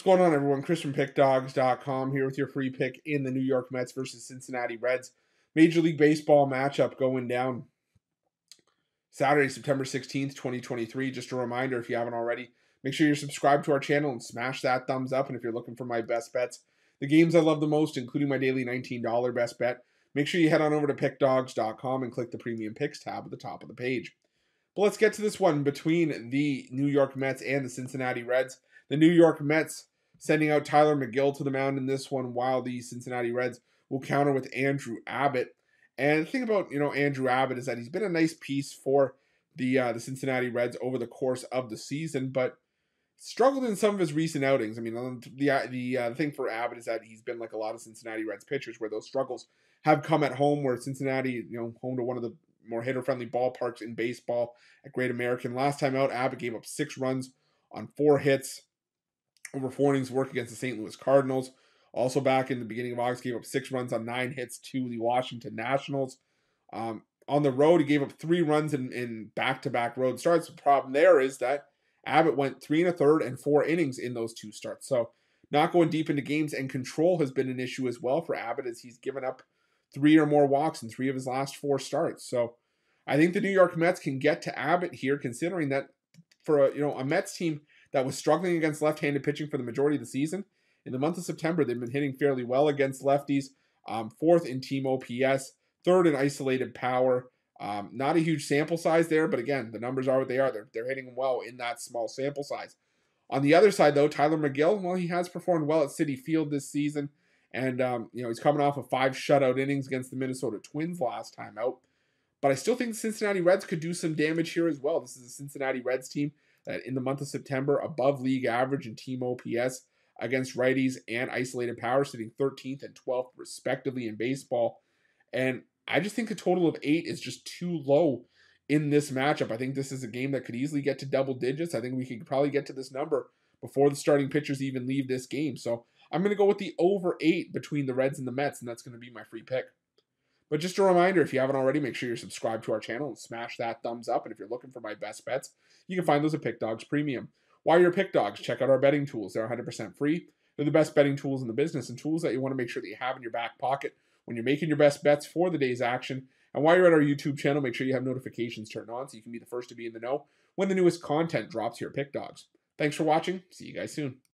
What's going on, everyone? Chris from PickDawgz.com here with your free pick in the New York Mets versus Cincinnati Reds Major League Baseball matchup going down Saturday, September 16th, 2023. Just a reminder, if you haven't already, make sure you're subscribed to our channel and smash that thumbs up. And if you're looking for my best bets, the games I love the most, including my daily $19 best bet, make sure you head on over to pickdawgz.com and click the Premium Picks tab at the top of the page. But let's get to this one between the New York Mets and the Cincinnati Reds. The New York Mets sending out Tylor Megill to the mound in this one, while the Cincinnati Reds will counter with Andrew Abbott. And the thing about you know Andrew Abbott is that he's been a nice piece for the uh, the Cincinnati Reds over the course of the season, but struggled in some of his recent outings. I mean, the uh, the uh, thing for Abbott is that he's been like a lot of Cincinnati Reds pitchers, where those struggles have come at home. Where Cincinnati, you know, home to one of the more hitter friendly ballparks in baseball at Great American. Last time out, Abbott gave up six runs on four hits over four innings work against the St. Louis Cardinals. Also, back in the beginning of August, gave up six runs on nine hits to the Washington Nationals. Um, on the road, he gave up three runs in in back to back road starts. The problem there is that Abbott went three and a third and four innings in those two starts. So, not going deep into games and control has been an issue as well for Abbott as he's given up three or more walks in three of his last four starts. So, I think the New York Mets can get to Abbott here, considering that for a you know a Mets team that was struggling against left-handed pitching for the majority of the season. In the month of September, they've been hitting fairly well against lefties. Um, fourth in team OPS, third in isolated power. Um, not a huge sample size there, but again, the numbers are what they are. They're, they're hitting well in that small sample size. On the other side, though, Tylor Megill, well, he has performed well at Citi Field this season. And, um, you know, he's coming off of five shutout innings against the Minnesota Twins last time out. But I still think the Cincinnati Reds could do some damage here as well. This is a Cincinnati Reds team that in the month of September above league average in team OPS against righties and isolated power, sitting 13th and 12th respectively in baseball. And I just think a total of eight is just too low in this matchup. I think this is a game that could easily get to double digits. I think we could probably get to this number before the starting pitchers even leave this game. So I'm going to go with the over eight between the Reds and the Mets, and that's going to be my free pick. But just a reminder, if you haven't already, make sure you're subscribed to our channel and smash that thumbs up. And if you're looking for my best bets, you can find those at Pick Dawgz Premium. While you're Pick Dawgz, check out our betting tools. They're 100% free. They're the best betting tools in the business and tools that you want to make sure that you have in your back pocket when you're making your best bets for the day's action. And while you're at our YouTube channel, make sure you have notifications turned on so you can be the first to be in the know when the newest content drops here at Pick Dawgz. Thanks for watching. See you guys soon.